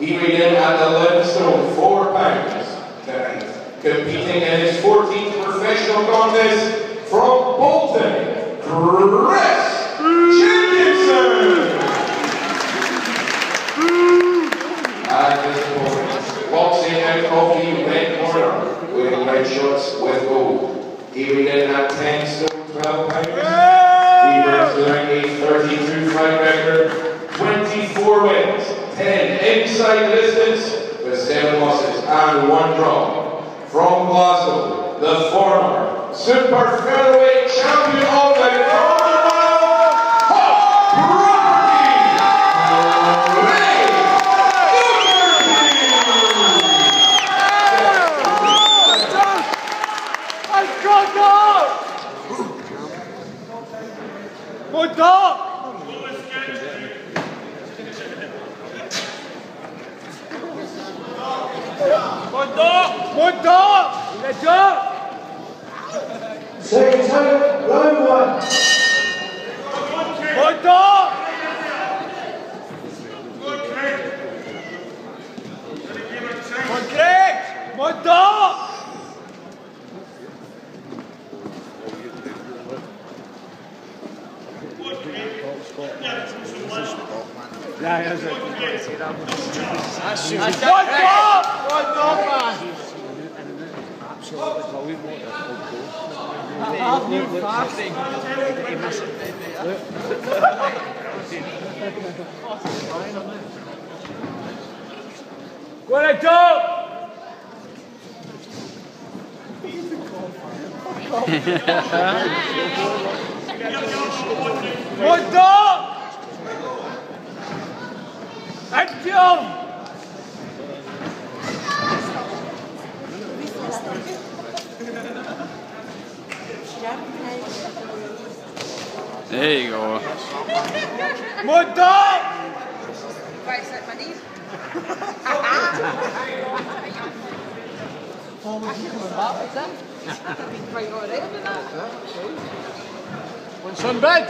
He in at 11 stone, 4 pounds. Competing in his 14th professional contest from Bolton, Chris Jenkinson. And his opponent, boxing out of the red corner, wearing red shorts with gold. He weighed in at 10 stone, 12 pounds. He brings ring a 32 fight record, 24 wins, 10 inside distance, with 7 losses and 1 draw. From Glasgow, the former super featherweight champion of the Commonwealth, Hot Property, Ray One dog! One dog! One dog! Let's go! Second time, round one. One dog! One Greg! One dog! Ja, ja, zo. One dog! One dog, man! Half nu fasting. Go ahead, dog! One dog! And jump! There you go. One dog! Right, set my knees. Right, all right, isn't that? One sunbed!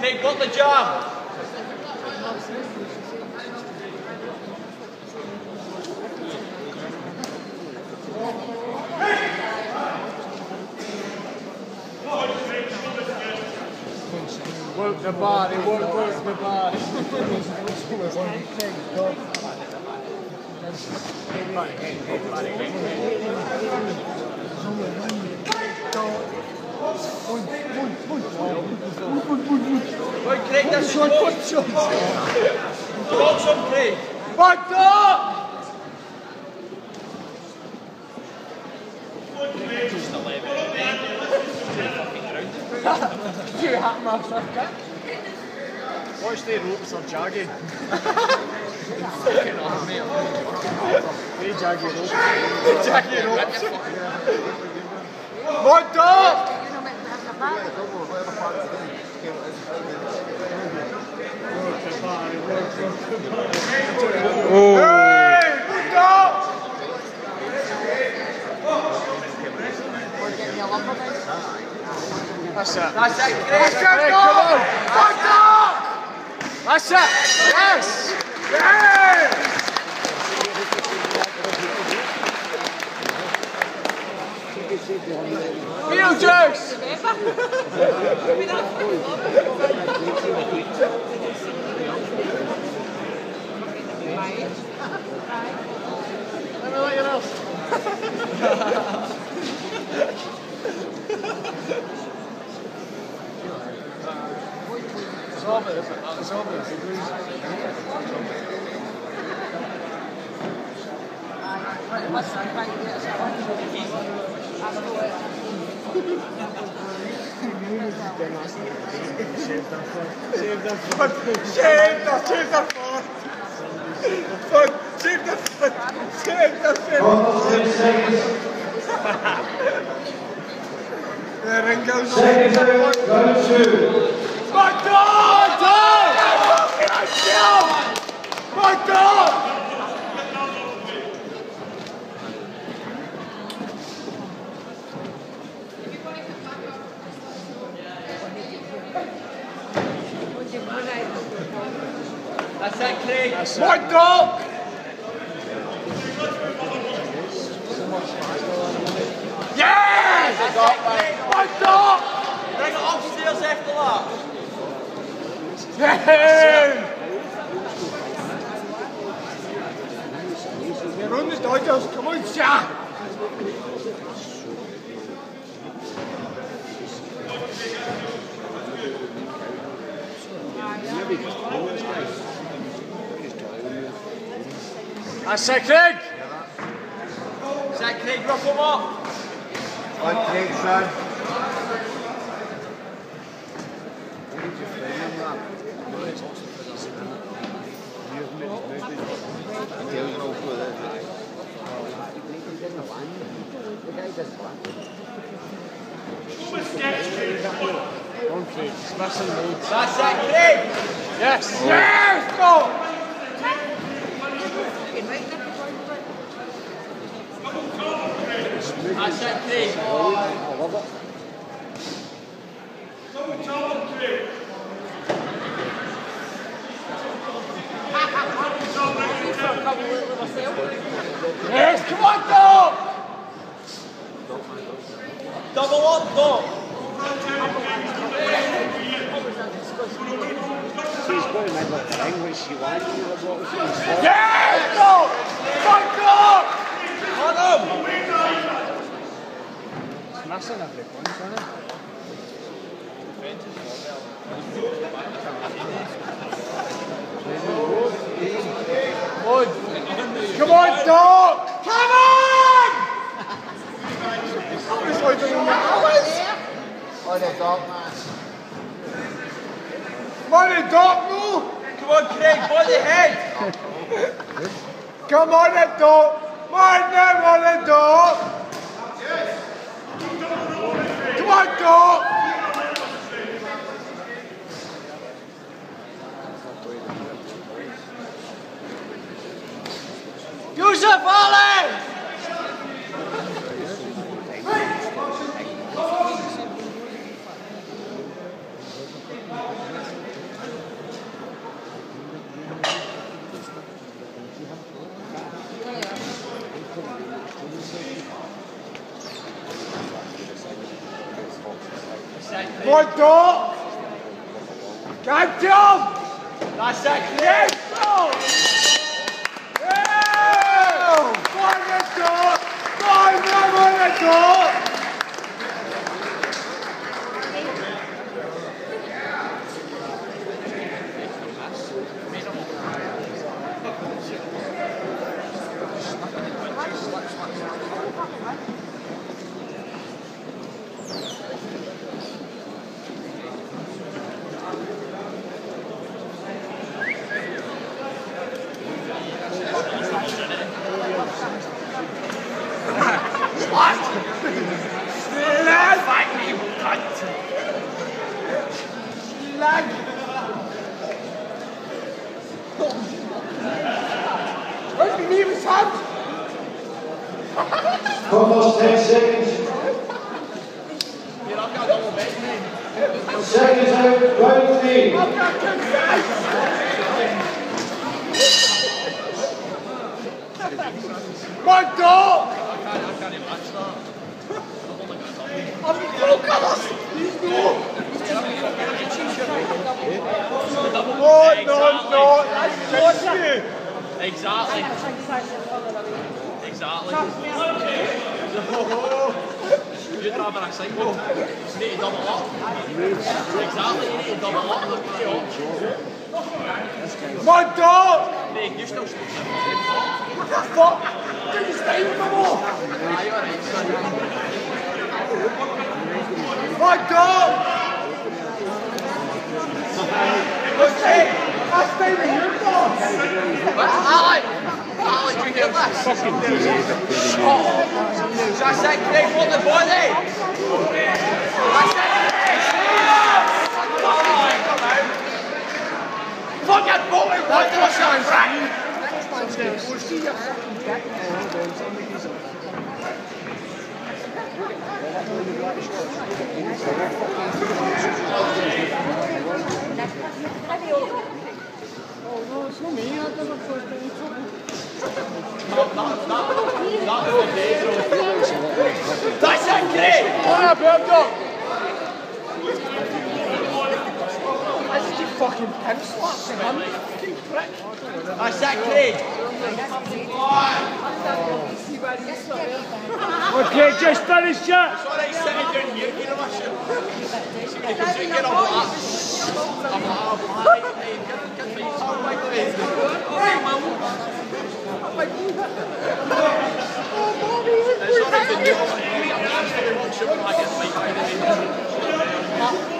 Craig, got the jam. The body, work, work the body. One Craig, this is close. Drop some, Craig. Back up! you hat motherfucker. Watch the ropes are Hvor ist der Rup Santiago? Fucking Arme, ja. Wie Jaggi Rup. Hey, Molto! That's it. That's it. That's it. That's it. That's it. That's it. Back up! Yes! Yes! You know. Solve it, isn't it? Solve it. Save the foot! The foot! Foot! Save the foot! Save the foot! Almost 10 seconds. The ring goes Seconds. Go two. My God! Fucking hell! My God! That's it, Craig. My dog! Yes! That's it, Craig. My dog! Bring it upstairs after that. Yes! They're on the Dodgers. Come on, Jack! That's it, Craig! That's it, Craig. Rough him up. One take, son. On Craig, smashing loads. That's it, Craig. Yes! Yes! Go! Yes, come on, dog! Double up, go. She's got to make which she. Yes! Fuck up! Smashing every punch, isn't it? Good. Come on, dog! Come on! It's like doing the hours. Money, dog, no! Come on, Craig. Body head. Come on, the dog! Money, money, dog! Dog! Yusuf Ali! Exactly. Exactly. You're driving a cycle. You need to double up. Exactly, you need to double up. My dog! Nick, you're still stuck. What the fuck? Did you stay with. My dog! Okay, I'll stay with your dog! Alec! Alec, you hear this? Fucking Oh. So I said, Craig, hold the body! I said, Craig! Fucking bullet, what the fuck, right? That's it, Craig! What up, bird dog? I just keep fucking pimp slaps him, man. Fucking prick. That's Craig! Okay, just finish it! It's alright sitting down here, you know what shit? Because you get a black. A black, a black, hey, get, get the top like this. Hey, man. It's alright to do it. Hey, I'm just going to watch it when I get my by the way. One go!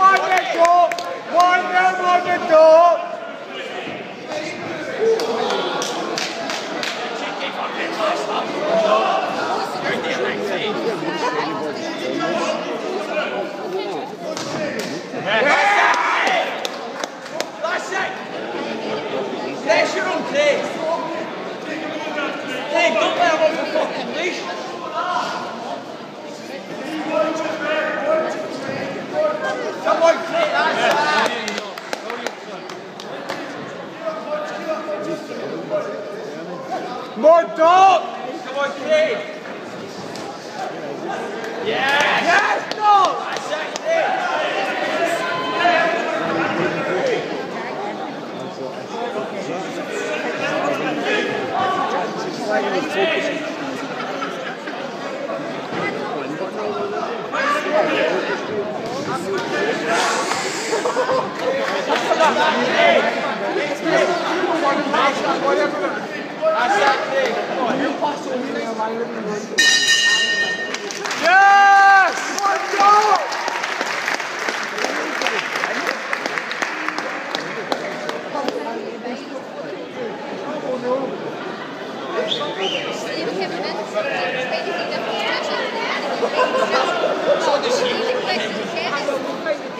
One and go! One and one and go! That's it! Pressure on Craig! Craig, don't let him off the fucking leash! Come on, Craig, that's it! More dog! Come on, Craig! Yes! Yes, dog! That's it, Craig! That's it, Craig! Yes! One dog! Alright, let the kid like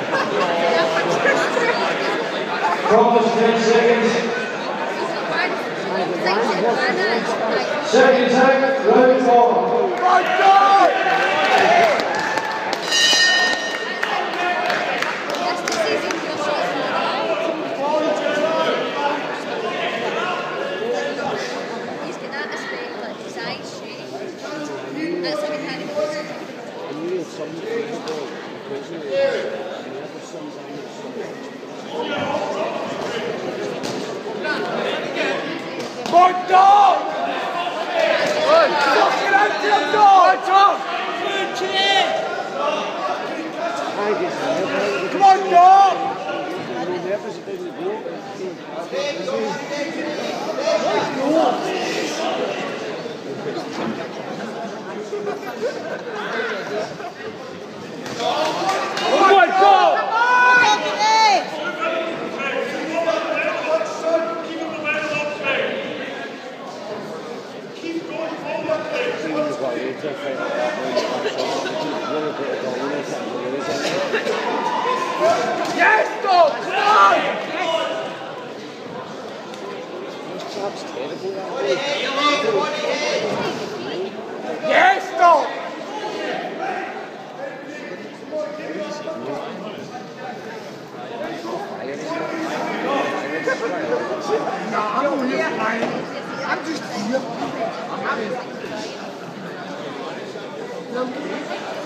Adore. Almost 10 seconds. Seconds out, round four. Point down! Come on, dog! Come on, dog! Na, hallo, hier ist. Não, não, não.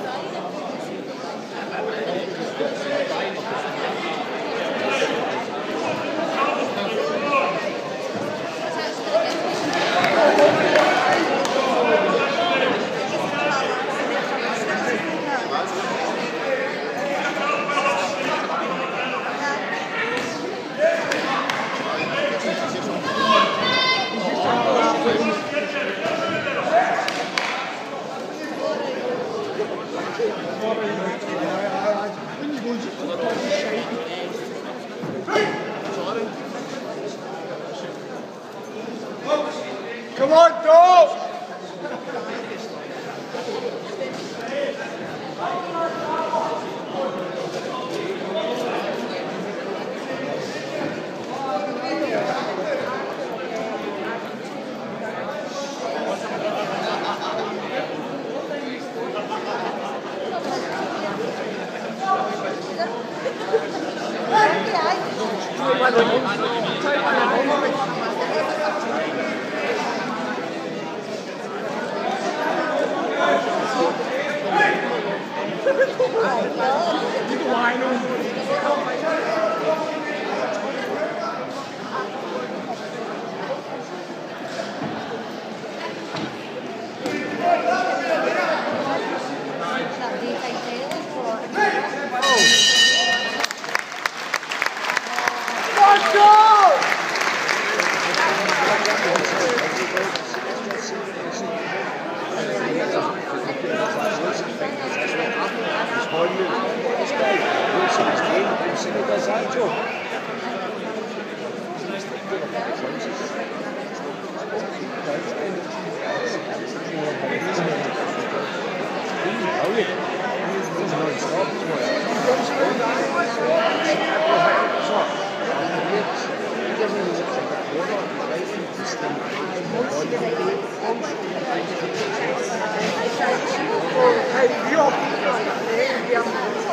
Hey, yo!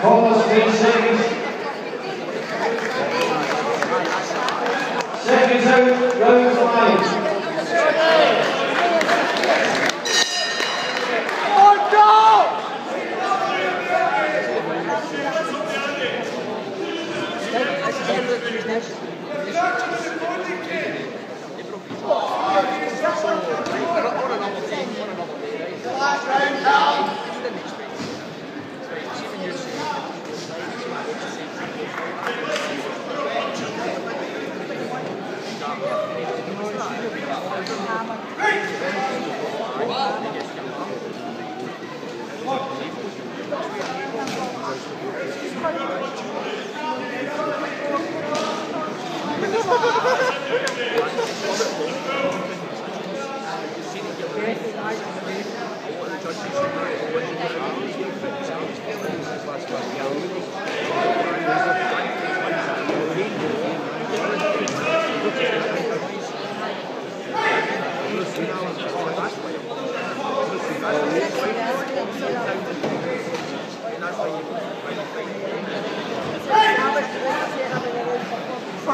Paulus Vincent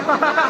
Ha ha ha!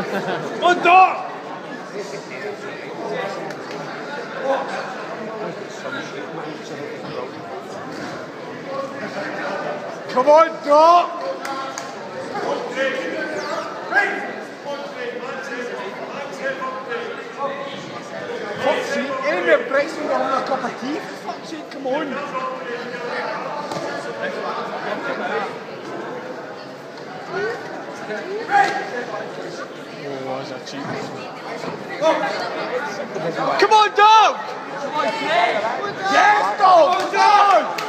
Und da! Komm on, da! Und drehen! Fotzi, ey, wir brechen noch kompetitiv. Fotzi, come on! Come on, dog! Yes, dog! Come on, dog!